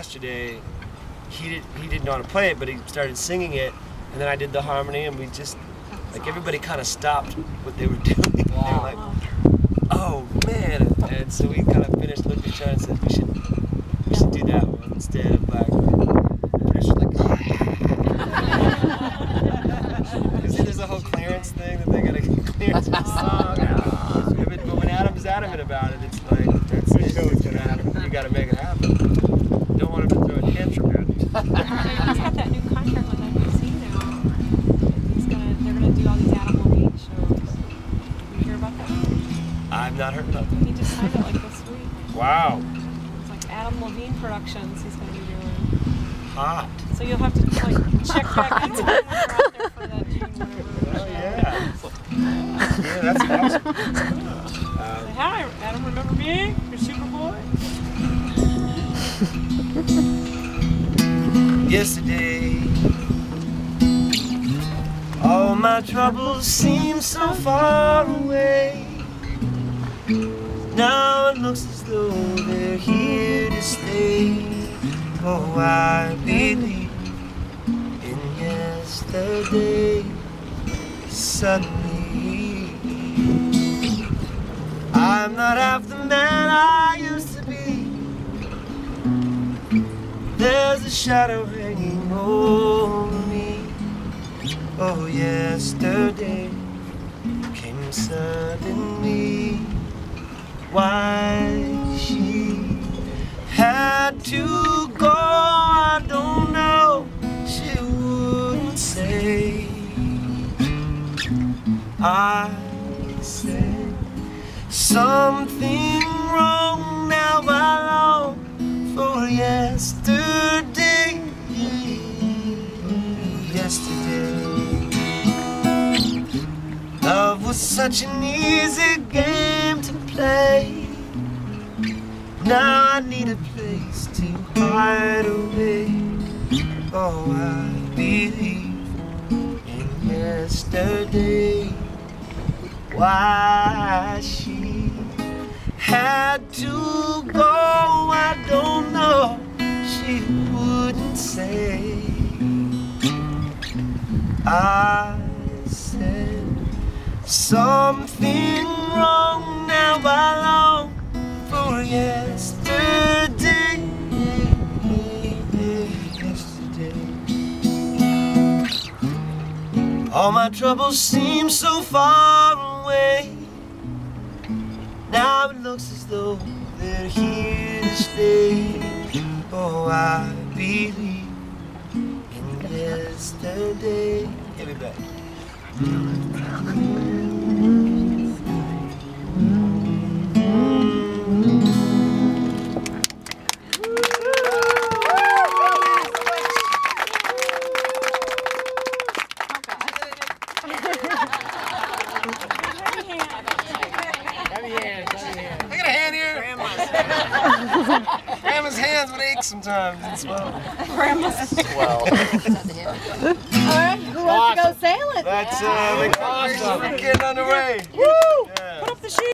yesterday, he did he didn't know how to play it, but he started singing it, and then I did the harmony, and we just like everybody kind of stopped what they were doing. They were like, "Oh man!" And so we kind of finished, looked at each other, and said, "We should we should do that one instead of Black." Producer's like, "You see, there's a whole clearance thing that they gotta get clearance for the song." But but when Adam's adamant about it, it's like that's it. It's gonna happen. You gotta make it happen. Not heard that. He just signed it like this week. Wow, It's like Adam Levine Productions he's gonna be doing. hot. So you'll have to like check back in out there for that June whatever. Oh yeah. Yeah, that's awesome. Say, Hi, Adam, remember me? Your Superboy? Yesterday, all my troubles seem so far away. Oh, I believe in yesterday. Suddenly, I'm not half the man I used to be. There's a shadow hanging over me. Oh, yesterday came suddenly. Why she had to I said something wrong now. I long for yesterday. Yesterday, love was such an easy game to play. Now I need a place to hide away. Oh, I believe in yesterday. Why she had to go, I don't know. She wouldn't say. I said something wrong now. I long for yesterday. All my troubles seem so far away. Now it looks as though they're here to stay. Oh, I believe in yesterday. Give me back. Heavy Grandma's hands would ache sometimes and swell. Well, All right, who wants to go sailing? That's uh, the Awesome. we're getting underway. Woo! Yeah. Put up the shoes.